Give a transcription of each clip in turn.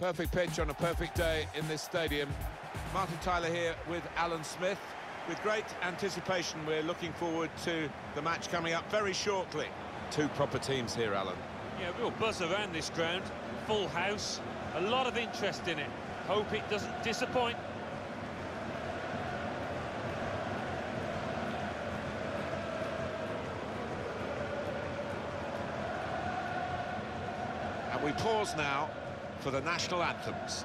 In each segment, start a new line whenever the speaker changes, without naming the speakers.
Perfect pitch on a perfect day in this stadium. Martin Tyler here with Alan Smith. With great anticipation, we're looking forward to the match coming up very shortly. Two proper teams here, Alan.
Yeah, real buzz around this ground. Full house, a lot of interest in it. Hope it doesn't disappoint.
And we pause now for the national anthems.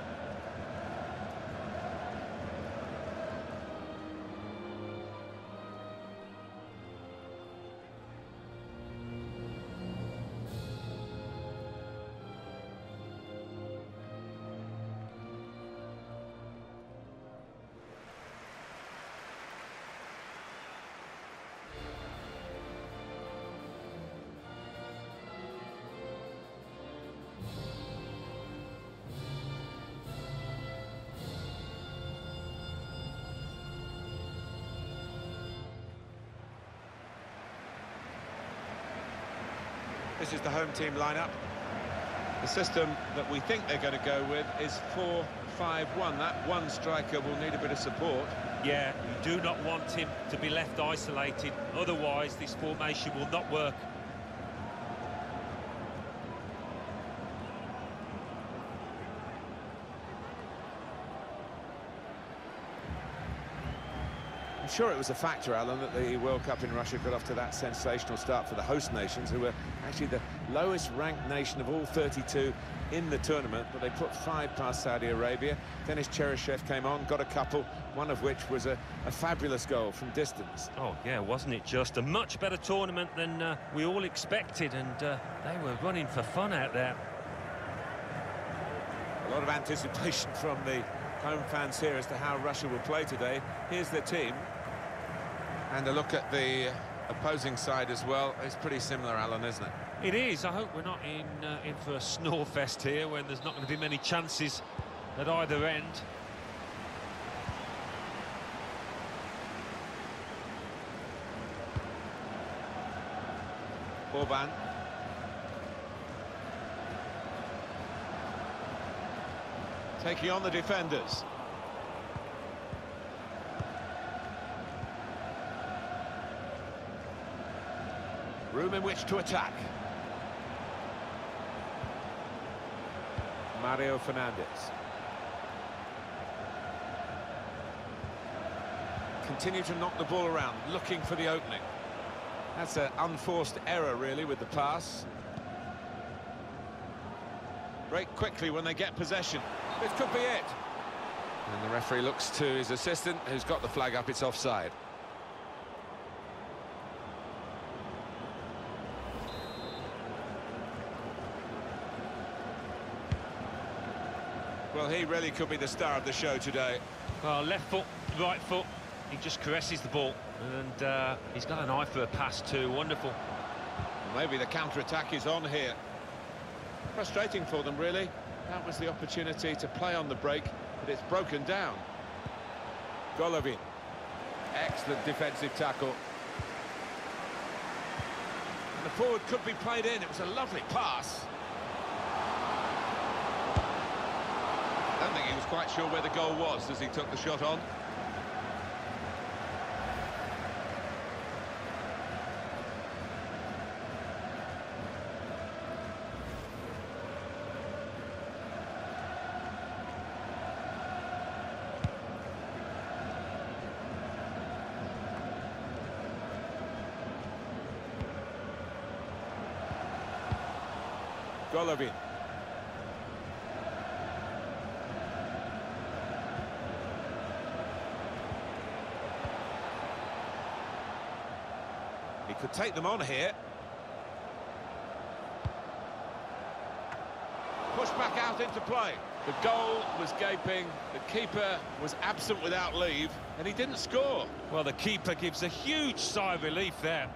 This is the home team lineup. The system that we think they're going to go with is 4-5-1. That one striker will need a bit of support.
Yeah, you do not want him to be left isolated. Otherwise, this formation will not work.
I'm sure it was a factor, Alan, that the World Cup in Russia got off to that sensational start for the host nations, who were actually the lowest-ranked nation of all 32 in the tournament, but they put five past Saudi Arabia. Denis Cheryshev came on, got a couple, one of which was a, a fabulous goal from distance.
Oh, yeah, wasn't it just a much better tournament than uh, we all expected, and uh, they were running for fun out there.
A lot of anticipation from the home fans here as to how Russia will play today. Here's the team. And a look at the opposing side as well. It's pretty similar, Alan, isn't it?
It is. I hope we're not in uh, in for a snore fest here when there's not going to be many chances at either end.
Orban. Taking on the defenders. Room in which to attack. Mario Fernandes. Continue to knock the ball around, looking for the opening. That's an unforced error, really, with the pass. Break quickly when they get possession. This could be it. And the referee looks to his assistant, who's got the flag up, it's offside. Well, he really could be the star of the show today.
Well, left foot, right foot, he just caresses the ball. And uh, he's got an eye for a pass too, wonderful.
Maybe the counter-attack is on here. Frustrating for them, really. That was the opportunity to play on the break, but it's broken down. Golovin. Excellent defensive tackle. And the forward could be played in. It was a lovely pass. I don't think he was quite sure where the goal was as he took the shot on. Golovin. He could take them on here. Push back out into play. The goal was gaping, the keeper was absent without leave, and he didn't score.
Well, the keeper gives a huge sigh of relief there.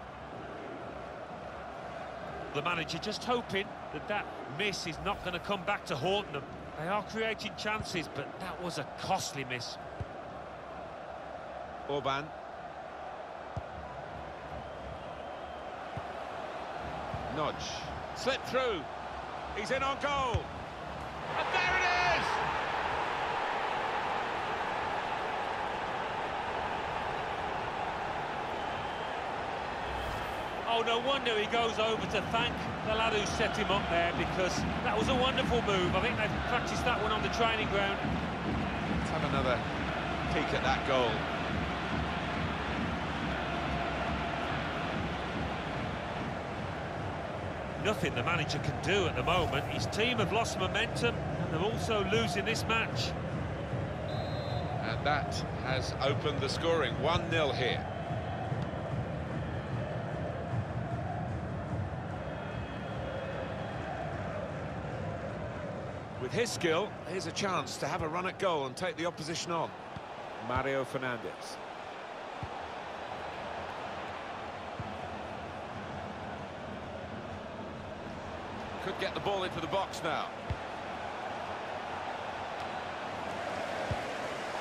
The manager just hoping that that miss is not going to come back to haunt them. They are creating chances, but that was a costly miss.
Orban. Notch. Slip through. He's in on goal. And there it is!
Oh, no wonder he goes over to thank the lad who set him up there because that was a wonderful move. I think they've practiced that one on the training ground.
Let's have another peek at that goal.
Nothing the manager can do at the moment. His team have lost momentum and they're also losing this match.
And that has opened the scoring. 1-0 here. With his skill, here's a chance to have a run at goal and take the opposition on. Mario Fernandes. Could get the ball into the box now.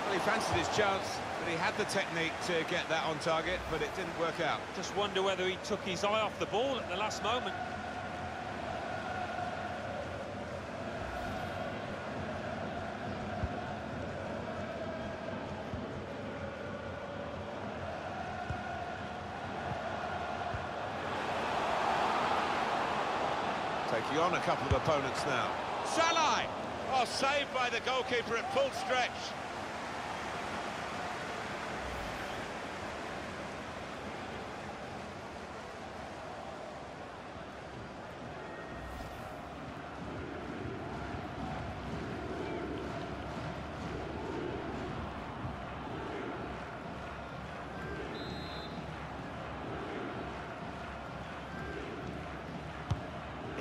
Well, he fancied his chance, but he had the technique to get that on target, but it didn't work out.
Just wonder whether he took his eye off the ball at the last moment.
Taking on a couple of opponents now. Szalai! Oh, saved by the goalkeeper at full stretch.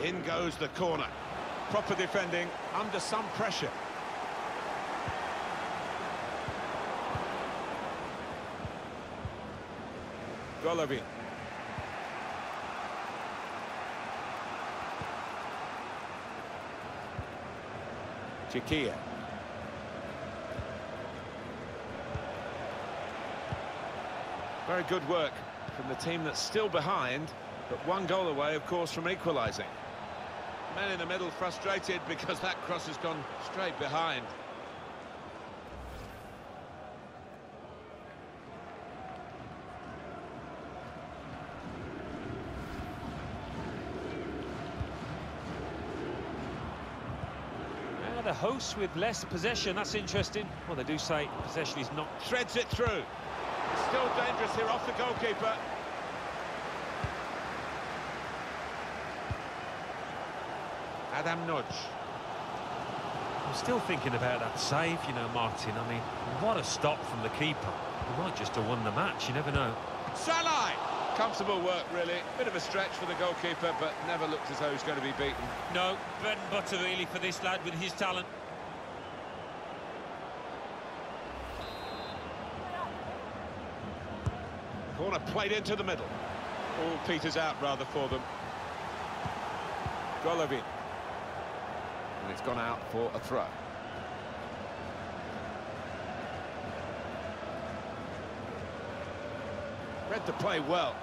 In goes the corner. Proper defending, under some pressure. Golovin. Chiquilla. Very good work from the team that's still behind, but one goal away, of course, from equalising. Men in the middle frustrated because that cross has gone straight behind.
Now the hosts with less possession, that's interesting. Well, they do say possession is not...
Threads it through. It's still dangerous here off the goalkeeper. Adam Nagy.
I'm still thinking about that save, you know, Martin. I mean, what a stop from the keeper. He might just have won the match, you never know.
Szalai! Comfortable work, really. Bit of a stretch for the goalkeeper, but never looked as though he's going to be beaten.
No, bread and butter really for this lad with his talent.
Corner played into the middle. All peters out, rather, for them. Golovin. And it's gone out for a throw. Read the play well.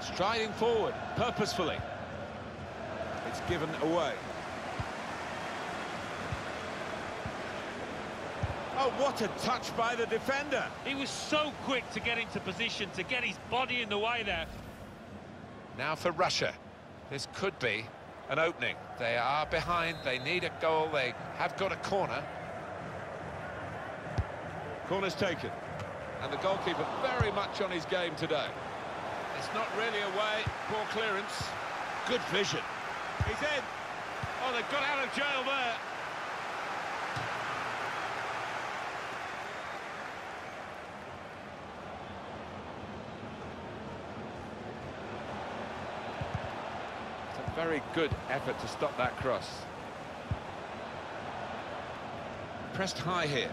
Striding forward, purposefully. It's given away. Oh, what a touch by the defender.
He was so quick to get into position, to get his body in the way there.
Now for Russia. This could be an opening. They are behind, they need a goal, they have got a corner. Corner's taken. And the goalkeeper very much on his game today. It's not really away, poor clearance. Good vision. He's in. Oh, they've got out of jail there. Very good effort to stop that cross. Pressed high here.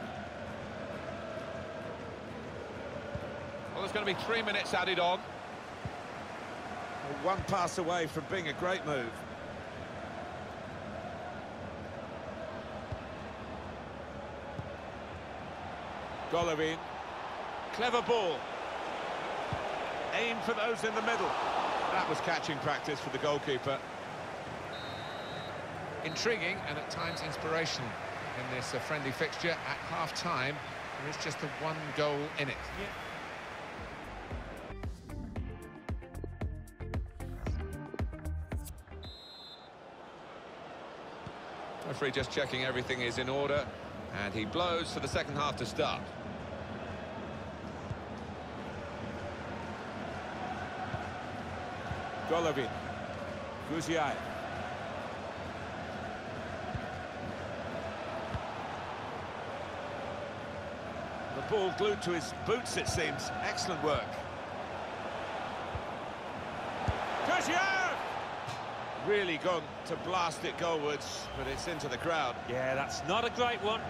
Well, there's going to be three minutes added on. One pass away from being a great move. Golovin. Clever ball. Aim for those in the middle. That was catching practice for the goalkeeper. Intriguing and at times inspirational in this uh, friendly fixture. At half-time, there is just the one goal in it.
Yeah.
Referee just checking everything is in order, and he blows for the second half to start. Golovin. Guziaev. The ball glued to his boots, it seems. Excellent work. Really gone to blast it goalwards, but it's into the crowd.
Yeah, that's not a great one.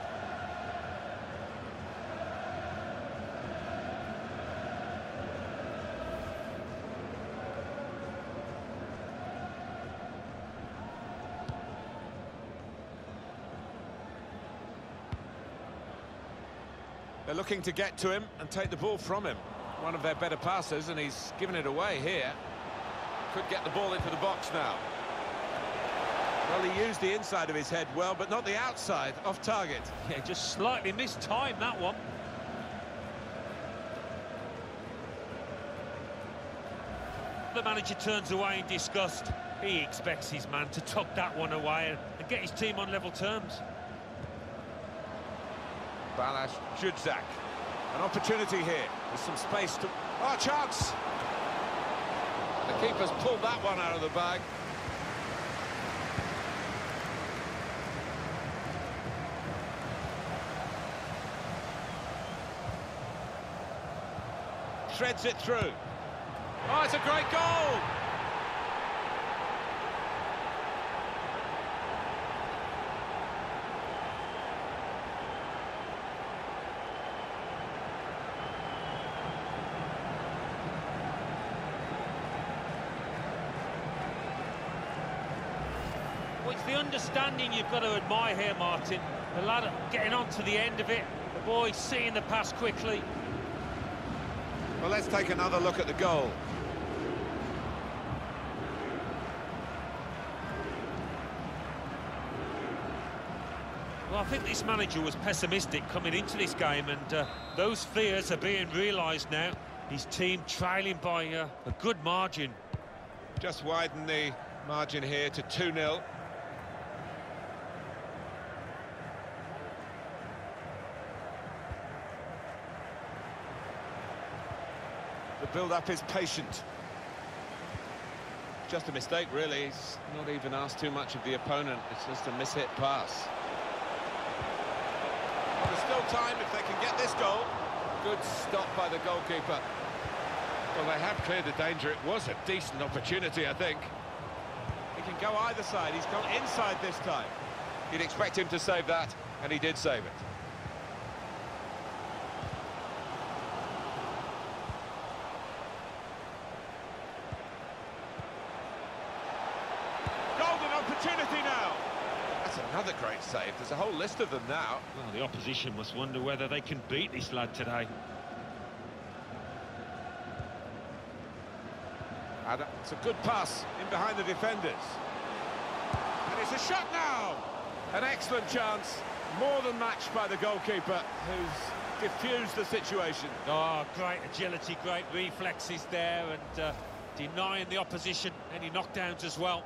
They're looking to get to him and take the ball from him. One of their better passers, and he's given it away here. Could get the ball into the box now. Well, he used the inside of his head well, but not the outside, off target.
Yeah, just slightly missed time, that one. The manager turns away in disgust. He expects his man to tuck that one away and get his team on level terms.
Balázs Dzsudzsák. An opportunity here. There's some space to... Oh, chance! The keeper's pulled that one out of the bag. Threads it through. Oh, it's a great goal!
The understanding you've got to admire here, Martin. The lad getting on to the end of it. The boy seeing the pass quickly.
Well, let's take another look at the goal.
Well, I think this manager was pessimistic coming into this game, and uh, those fears are being realised now. His team trailing by uh, a good margin.
Just widen the margin here to 2-0. The build-up is patient. Just a mistake, really. He's not even asked too much of the opponent. It's just a mishit pass. Well, there's still time if they can get this goal. Good stop by the goalkeeper. Well, they have cleared the danger. It was a decent opportunity, I think. He can go either side. He's gone inside this time. You'd expect him to save that, and he did save it. Golden opportunity now. That's another great save. There's a whole list of them now.
Well, the opposition must wonder whether they can beat this lad today.
And it's a good pass in behind the defenders. And it's a shot now. An excellent chance. More than matched by the goalkeeper, who's diffused the situation.
Oh, great agility, great reflexes there, and uh, denying the opposition any knockdowns as well.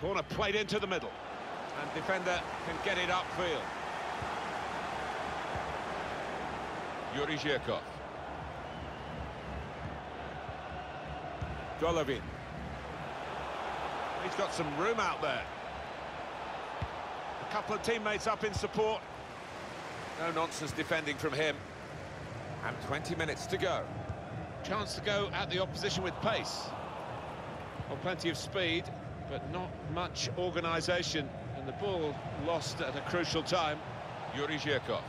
Corner played into the middle. And defender can get it upfield. Yuri Zhirkov. Golovin. He's got some room out there. A couple of teammates up in support. No nonsense defending from him. And 20 minutes to go. Chance to go at the opposition with pace. Well, plenty of speed, but not much organisation. And the ball lost at a crucial time. Yuri Zhirkov.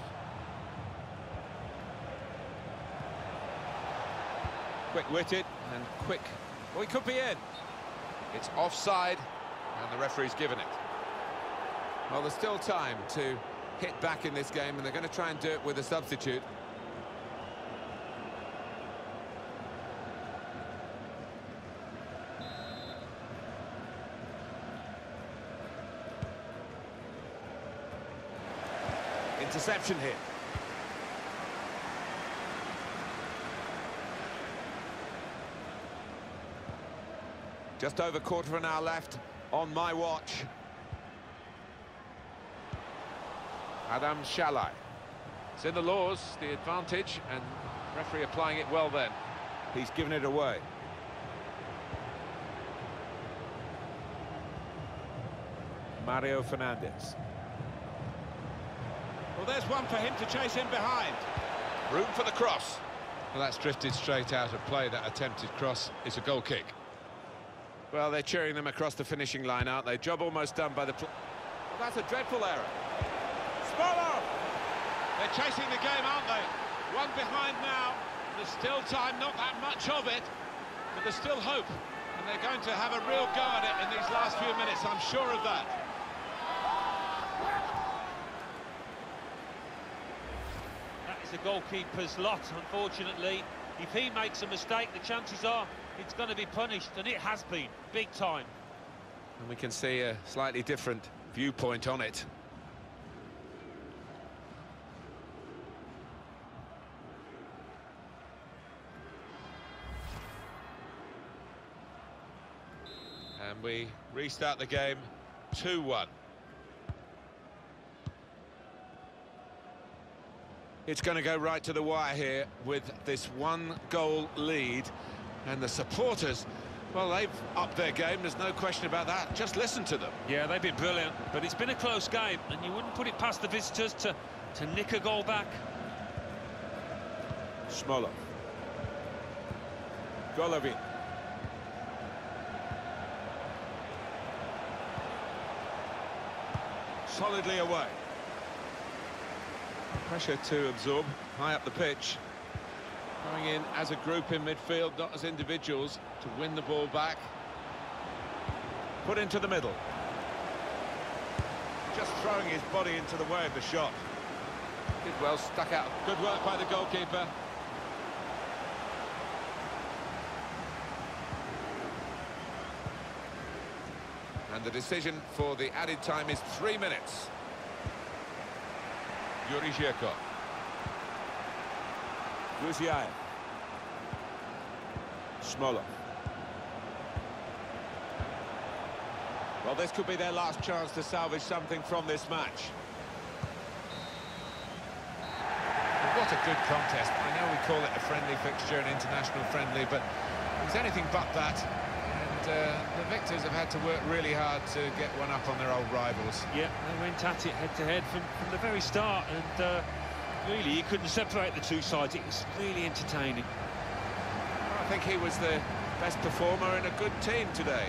Quick-witted and quick. Well, he could be in. It's offside, and the referee's given it. Well, there's still time to hit back in this game, and they're going to try and do it with a substitute. Interception here. Just over quarter of an hour left on my watch. Adam Szalai.
It's in the laws, the advantage, and referee applying it well then.
He's given it away. Mario Fernandes.
Well, there's one for him to chase in behind.
Room for the cross.
Well, that's drifted straight out of play, that attempted cross. It's a goal kick.
Well, they're cheering them across the finishing line, aren't they? Job almost done by the... Well, that's a dreadful error. Smolov!
They're chasing the game, aren't they? One behind now. There's still time, not that much of it, but there's still hope. And they're going to have a real go at it in these last few minutes, I'm sure of that.
That is the goalkeeper's lot, unfortunately. If he makes a mistake, the chances are it's going to be punished, and it has been, big time.
And we can see a slightly different viewpoint on it.
And we restart the game 2-1.
It's going to go right to the wire here with this one goal lead. And the supporters, well, they've upped their game, there's no question about that. Just listen to them.
Yeah, they've been brilliant, but it's been a close game, and you wouldn't put it past the visitors to, to nick a goal back.
Smolov. Golovin. Solidly away. Pressure to absorb, high up the pitch.
Going in as a group in midfield, not as individuals, to win the ball back.
Put into the middle. Just throwing his body into the way of the shot.
Did well, stuck out. Good work by the goalkeeper.
And the decision for the added time is three minutes.
Yuri Zhirkov.
Guziaev. Well, this could be their last chance to salvage something from this match.
What a good contest. I know we call it a friendly fixture, an international friendly, but it was anything but that. Uh, the victors have had to work really hard to get one up on their old rivals.
Yeah, they went at it head-to-head from, from the very start, and uh, really, you couldn't separate the two sides. It was really entertaining.
I think he was the best performer in a good team today.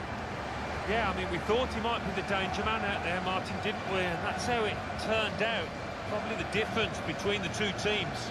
Yeah, I mean, we thought he might be the danger man out there, Martin, didn't we? And that's how it turned out. Probably the difference between the two teams.